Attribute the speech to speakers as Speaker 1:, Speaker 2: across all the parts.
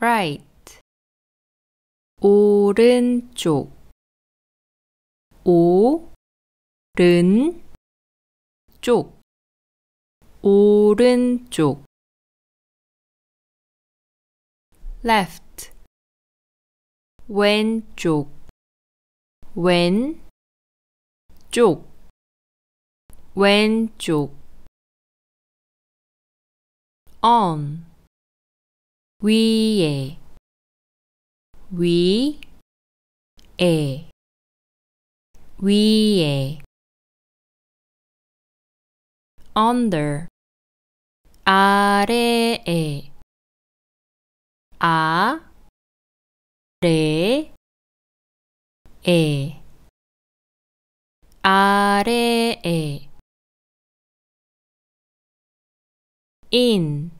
Speaker 1: right. 오른쪽. 오른 쪽. 오른쪽. Left. 왼쪽. 왼쪽. 왼쪽. On 위에 위에 위에 under 아래에 아래에 아래에. In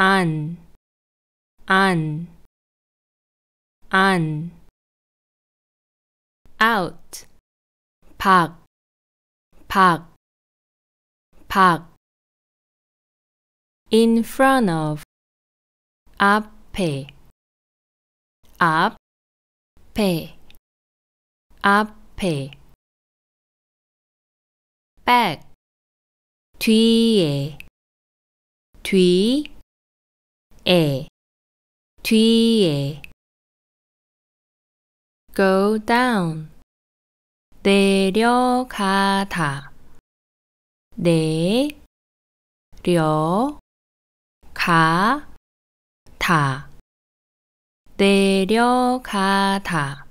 Speaker 1: 안, 안, 안 out 밖, 밖, 밖 in front of 앞에 앞에 앞에 back 뒤에 뒤 에 뒤에. Go down. 내려가다. 내려가다. 내려가다.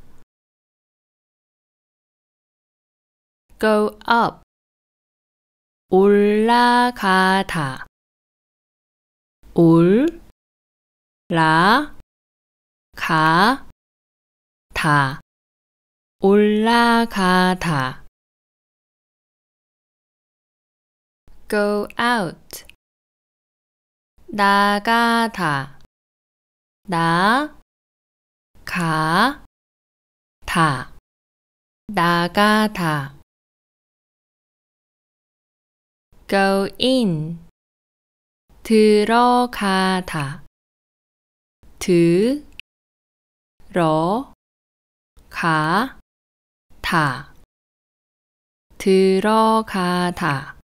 Speaker 1: Go up. 올라가다. 올, 라, 가, 다, 올라가다. go out, 나가다, 나, 가, 다, 나가다. go in, 들어가다 들어 가다. 들어가다.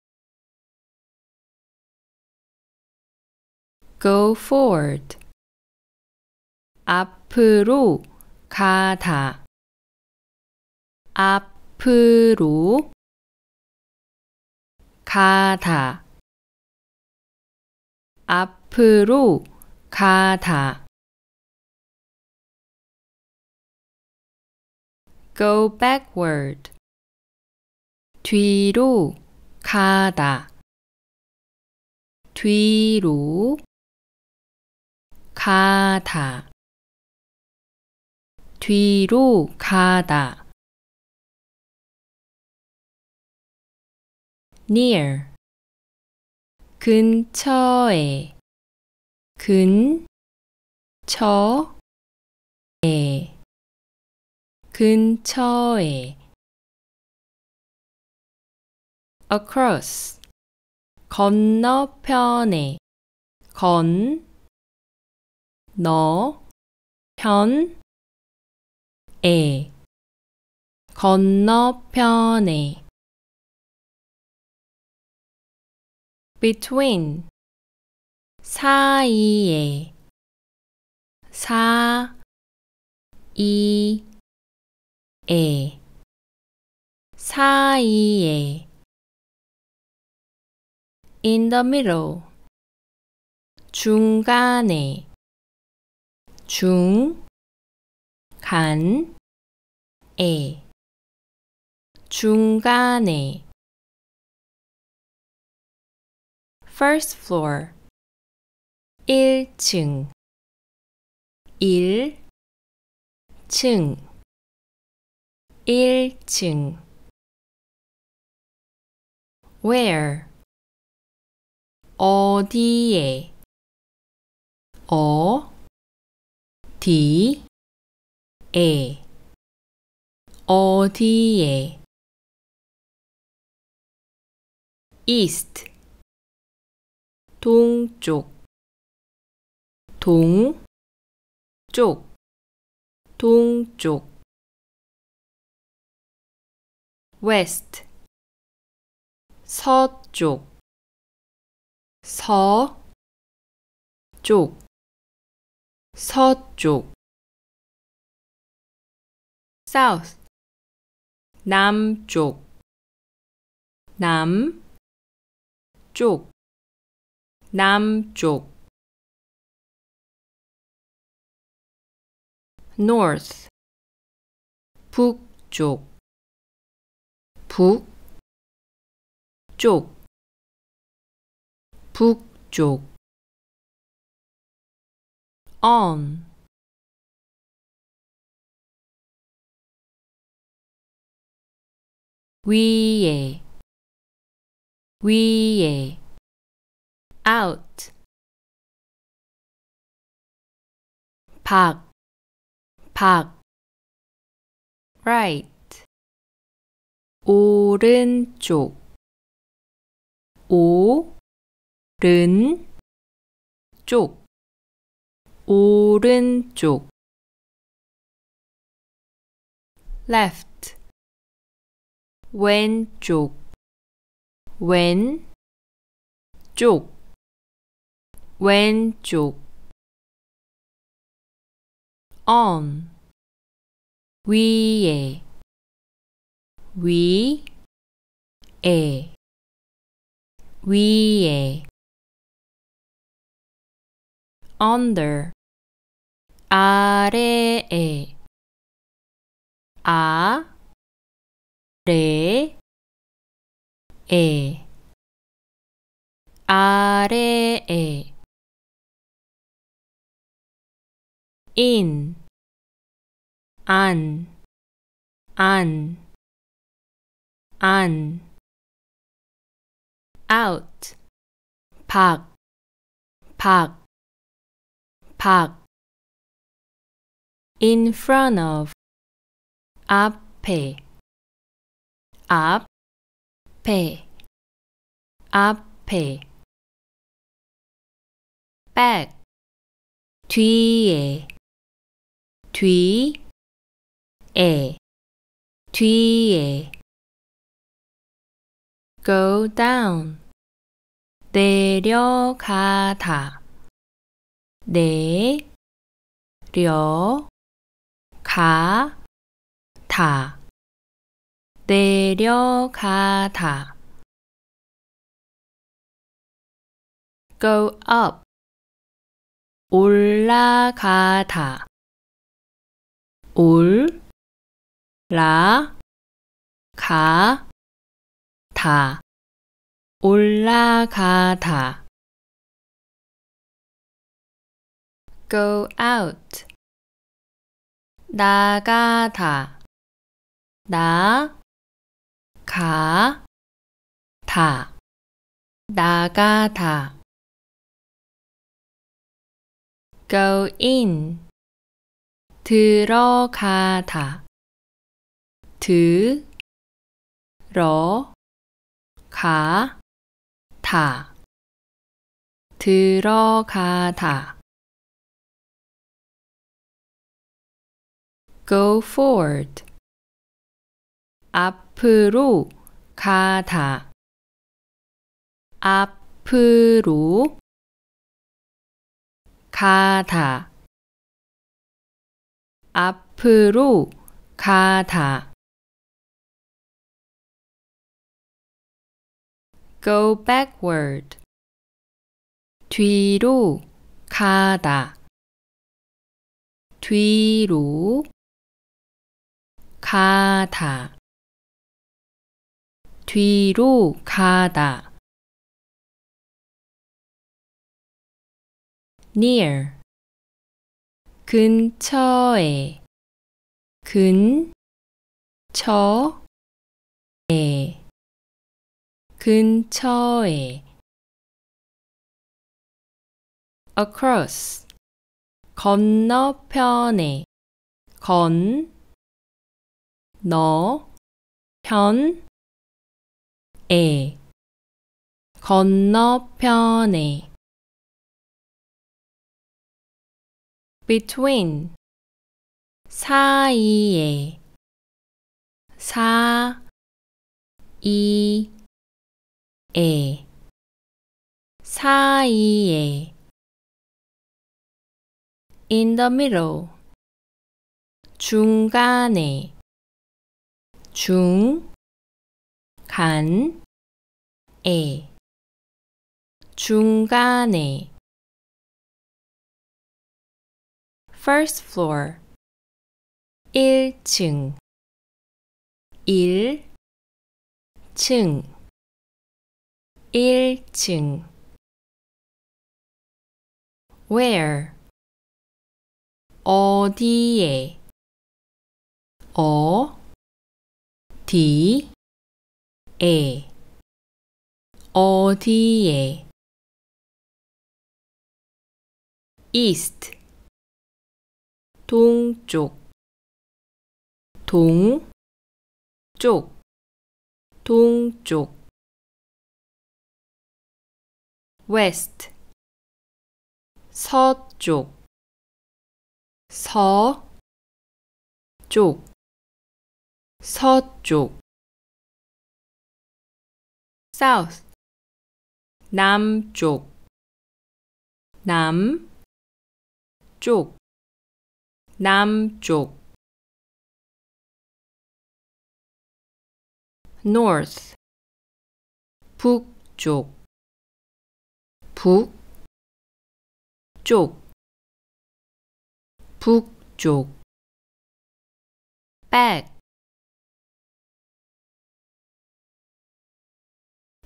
Speaker 1: Go forward. 앞으로 가다. 앞으로 가다. 앞으로 가다. Go backward. 뒤로 가다. 뒤로 가다. 뒤로 가다. near 근처에 근처에 근처에 across 건너편에 건, 너, 편, 에, 건너편에 between 사이에 사이에 사이에 in the middle 중간에 중간에 중간에 first floor 1층 1층 1층. Where? 어디에? 어디에? 어디에? East. 동쪽. 동, 쪽, 동쪽 west. 서쪽. 서, 쪽, 서쪽. South. 남쪽. 남, 쪽, 남쪽. North. 북쪽 북, 쪽, 북쪽. on. 위에. 위에. out. 밖, 밖. right 오른쪽. 오른 쪽. 오른쪽. left. 왼쪽. 왼쪽. 왼쪽. on. 위에 위, 에, 위에 under, 아래에, 아, 래, 에, 아래에, in, 안, 안, 안 out. 밖, 밖, 밖 in front of. 앞에 앞에 앞에 back. 뒤에 뒤에 뒤에 go down. 내려가다. 내려가다. 내려가다. go up. 올라가다. 올라가 다 올라가다. go out. 나가다. 나가다. 나가다. Go in. 들어가다. 들어 가, 다, 들어가다. go forward. 앞으로 가다. 앞으로 가다. 앞으로 가다. Go backward. 뒤로 가다. 뒤로 가다. 뒤로 가다. near 근처에 근처 근처에 across 건너편에 건, 너, 편, 에 건너편에 between 사이에 사이에 사이에 in the middle 중간에 중 간, 에, 중간에 first floor 1층 1층 1층. Where? 어디에? 어 디, 에, 어디에, east, 동쪽, 동쪽, 동쪽, west, 서쪽, 서쪽, 서쪽. South. 남쪽. 남쪽. 남쪽. North. 북쪽 북 쪽 북쪽 back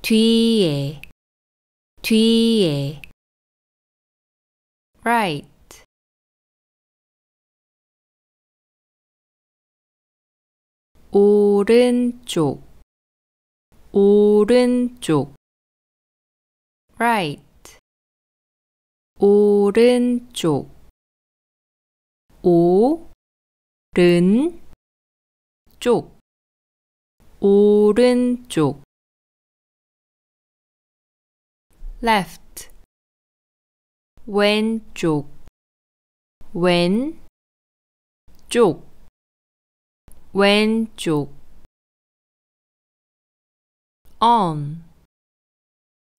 Speaker 1: 뒤에, 뒤에. right. 오른쪽, 오른쪽. right. 오른쪽, 오른 쪽, 오른쪽. left. 왼쪽. 왼쪽. 왼쪽. on.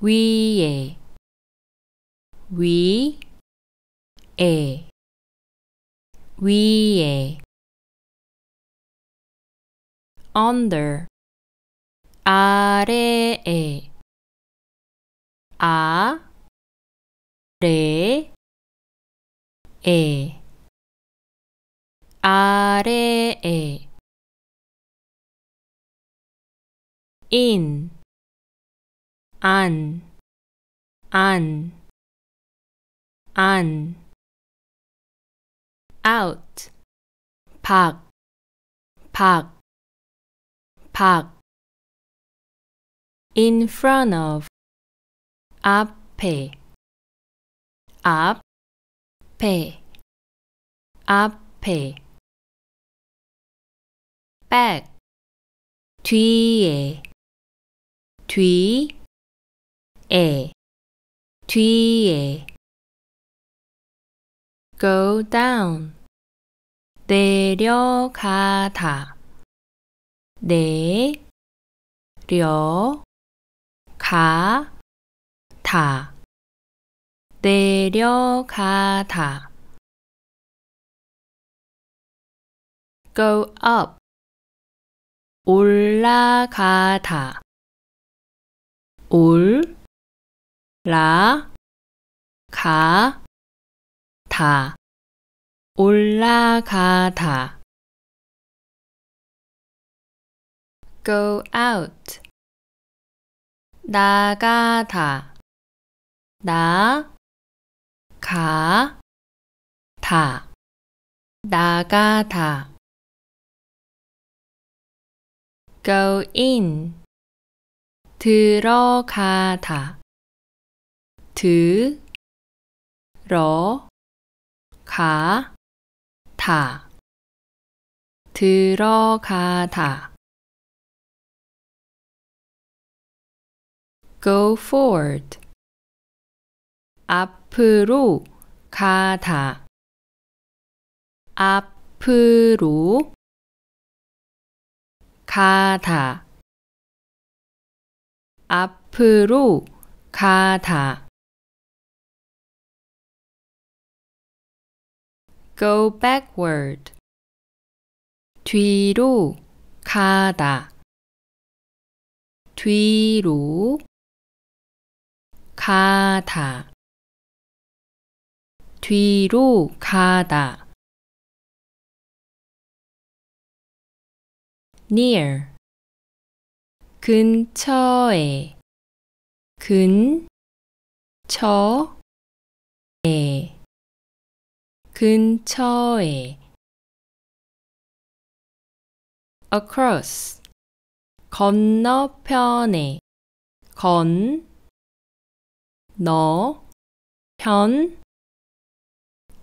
Speaker 1: 위에 위에 위에 under 아래에 아, 래, 에, 아래에, in, 안, 안, 안, out, 밖, 밖, 밖, in front of, 앞에 앞에 앞에 back. 뒤에 뒤에 뒤에 go down. 내려가다. 내려가 다. 내려가다. go up. 올라가다. 올라가다 올라가다. go out. 나가다. 나, 가, 다, 나가다. go in, 들어가다. 드, 러, 가, 다. 들어가다. go forward. 앞으로 가다 앞으로 가다 앞으로 가다 go backward. 뒤로 가다. 뒤로 가다. 뒤로 가다. near. 근처에. 근처에 근처에 across 건너편에 건, 너, 편,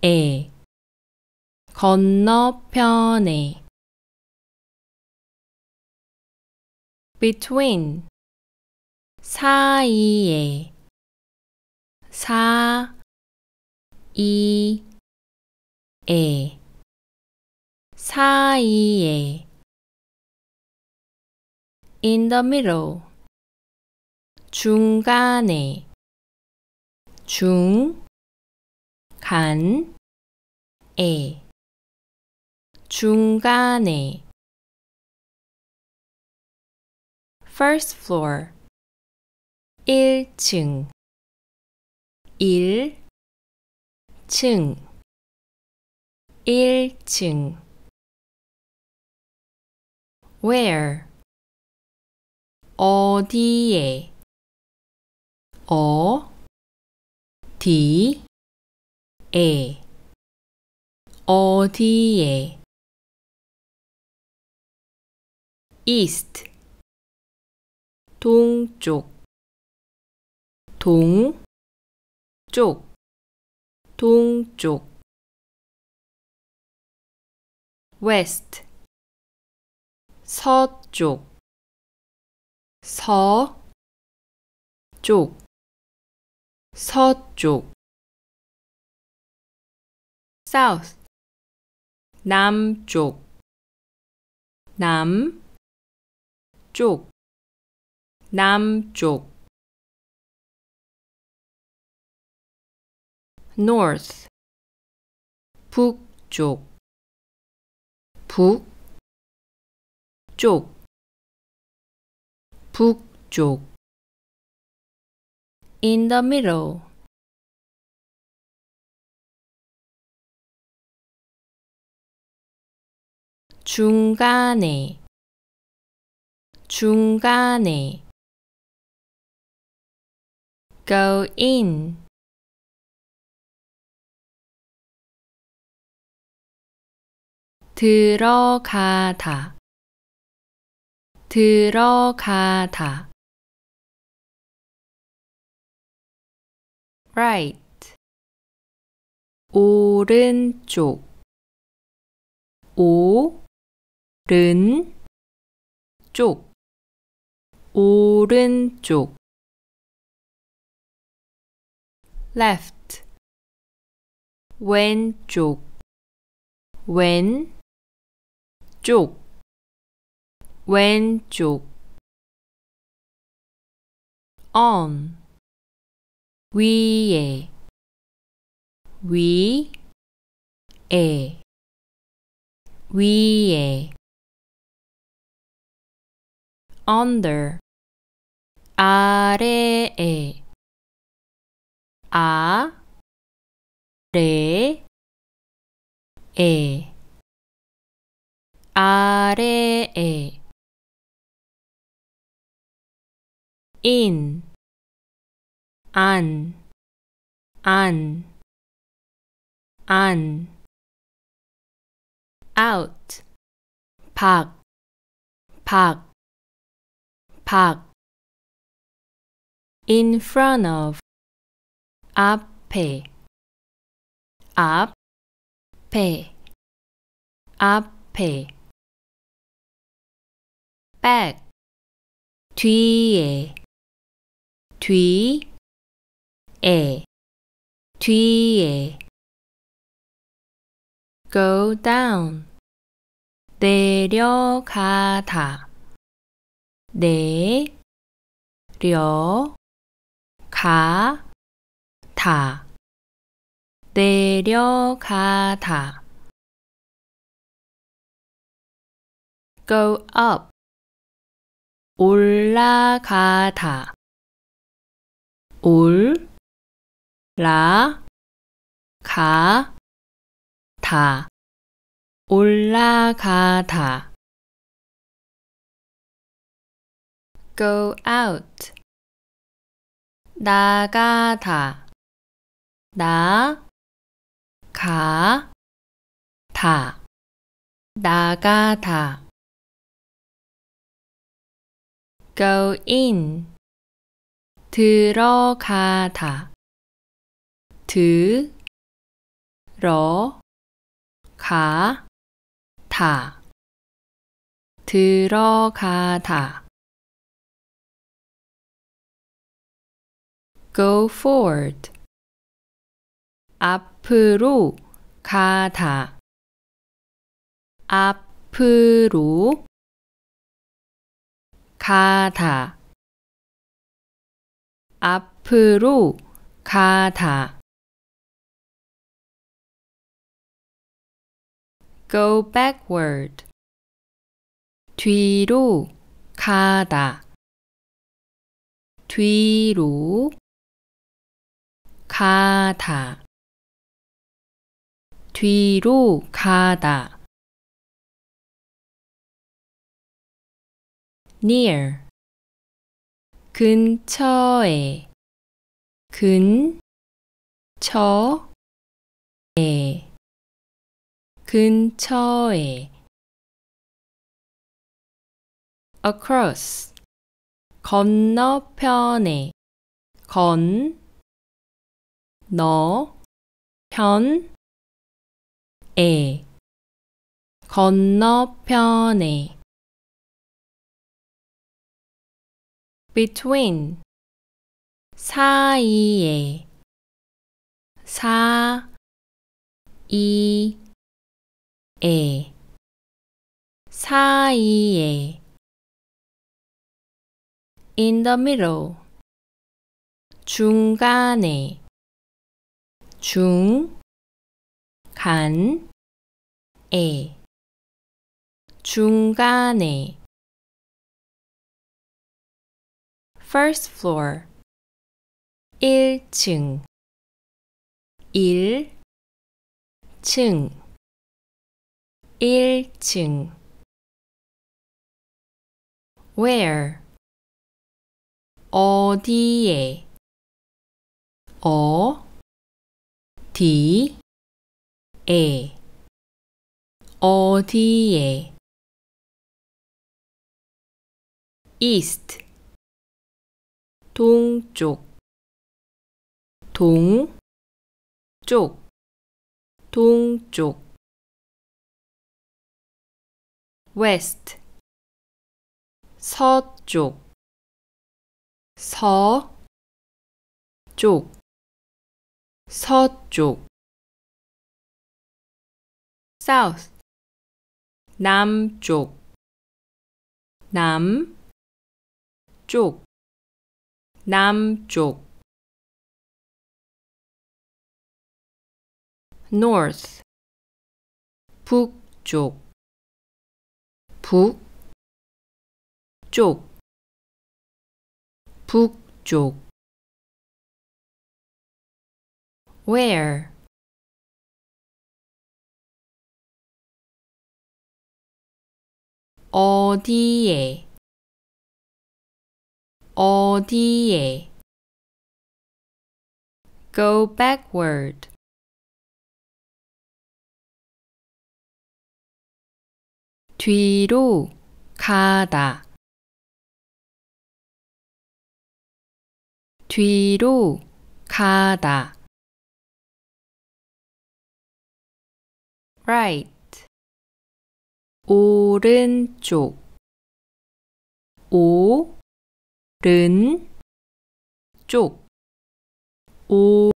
Speaker 1: 에, 건너편에 between 사이에 사, 이, 에 사이에 in the middle 중간에 중, 간, 에 중간에 first floor 1층 1층 1층. Where? 어디에? 어, 디, 에, 어디에? East. 동쪽. 동쪽. 동쪽 west. 서쪽. 서, 쪽, 서쪽. South. 남쪽. 남, 쪽, 남쪽. North. 북쪽 북 쪽 북쪽 in the middle 중간에 중간에 go in 들어가다. 들어가다. right. 오른쪽. 오른 쪽. 오른쪽. left. 왼쪽. 왼 쪽. 왼쪽. on. 위에. 위에. 위에. under. 아래에. 아래에 아래에 in 안, 안, 안 out 밖, 밖, 밖 in front of 앞에 앞에 앞에 back 뒤에. 뒤에. 뒤에. go down. 내려가다. 내려가다. 내려가다. go up 올라가다. 올 라 가 다. 올라가다. Go out. 나가다. 나 가 다. 나가다 go in. 들어가다. 들어가다. 들어가다. go forward. 앞으로 가다. 앞으로 가다. 앞으로 가다. Go backward. 뒤로 가다. 뒤로 가다. 뒤로 가다 near. 근처에. 근처에. 근처에. across. 건너편에. 건 너, 편, 에, 건너편에 between. 사이에. 사이에. 사이에. In the middle. 중간에. 중, 간, 에, 중간에 first floor 1층 1층 1층 where 어디에 어 디, 에, 어디에, east, 동쪽, 동쪽, 동쪽, west, 서쪽, 서쪽, 서쪽. south. 남쪽. 남쪽 남쪽. North. 북쪽. 북쪽. 북쪽. Where? 어디에 어디에? Go backward. 뒤로 가다. 뒤로 가다. Right. 오른쪽. 오 른 쪽. 오.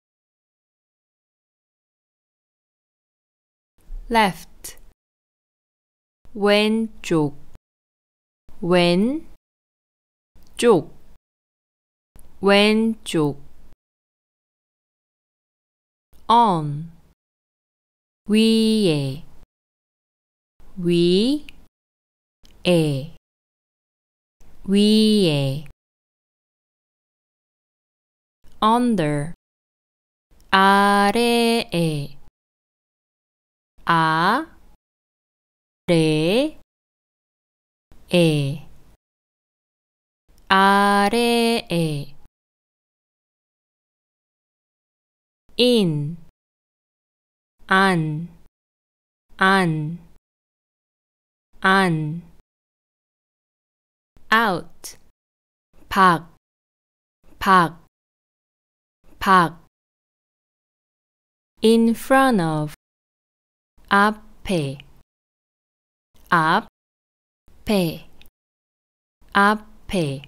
Speaker 1: left. 왼쪽. 왼 쪽. 왼쪽. on. 위에. 위에. 위에 under 아래에 아래에 아래에 in 안, 안, 안 out 밖, 밖, 밖 in front of 앞에 앞에 앞에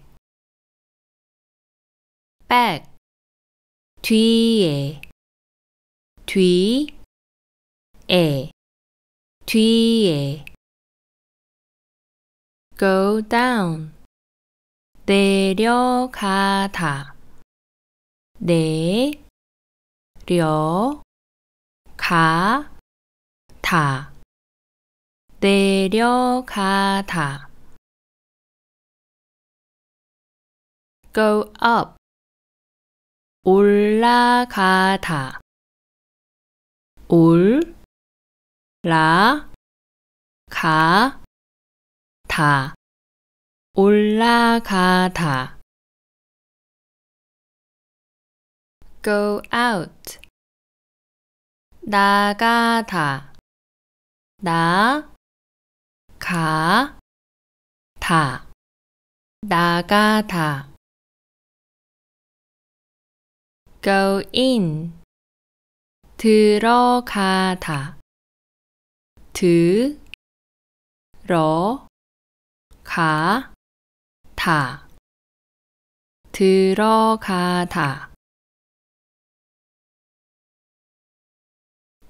Speaker 1: back 뒤에 뒤에 뒤에 go down 내려가다 내려 가다. 내려가다. go up. 올라가다. 올라가다. 올라가다 go out. 나가다. 나 가 다. 나가다. go in. 들어가다. 들어가다. 들어가다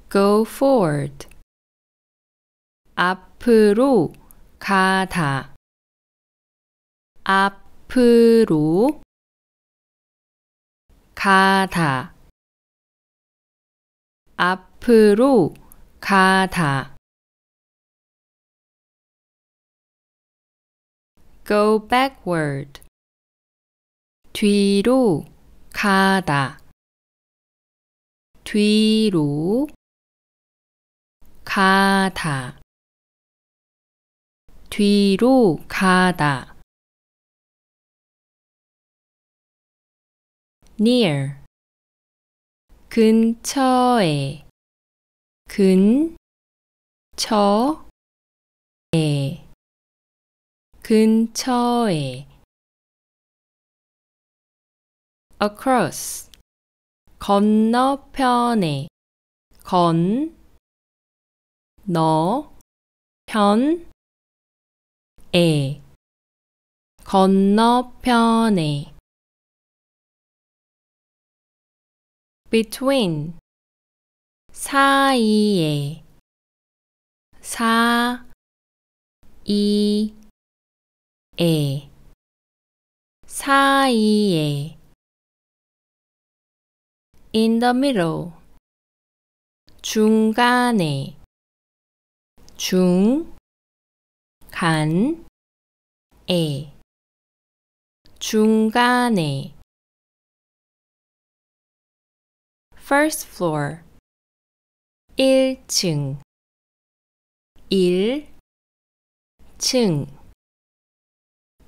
Speaker 1: go forward. 앞으로 가다. 앞으로 가다. 앞으로 가다. Go backward. 뒤로 가다. 뒤로 가다. 뒤로 가다. near. 근처에. 근처에. 근처에. across. 건너편에. 건 너, 편, 에, 건너편에. between. 사이에. 사 이 에. 사이에. in the middle. 중간에 중, 간, 에, 중간에 first floor 1층 1층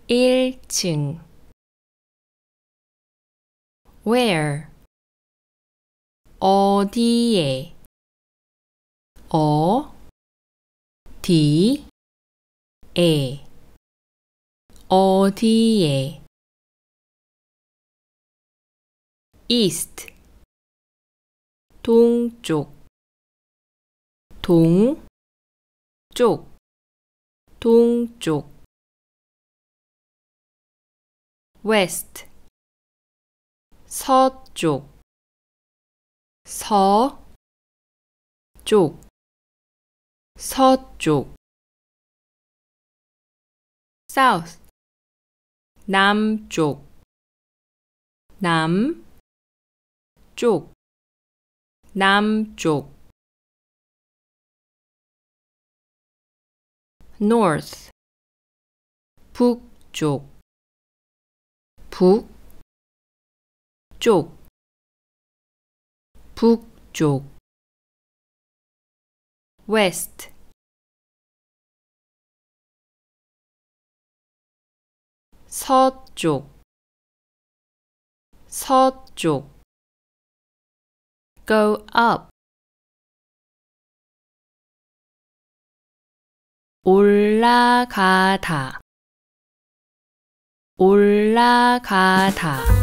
Speaker 1: 1층 where 어디에 어 디, 에, 어디에? East 동쪽 동쪽 동쪽 west 서쪽 서쪽 서쪽. South. 남쪽. 남쪽. 남쪽. North. 북쪽. 북쪽. 북쪽. West 서쪽. 서쪽. go up. 올라가다. 올라가다